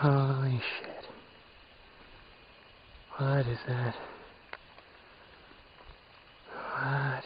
Holy shit. What is that? What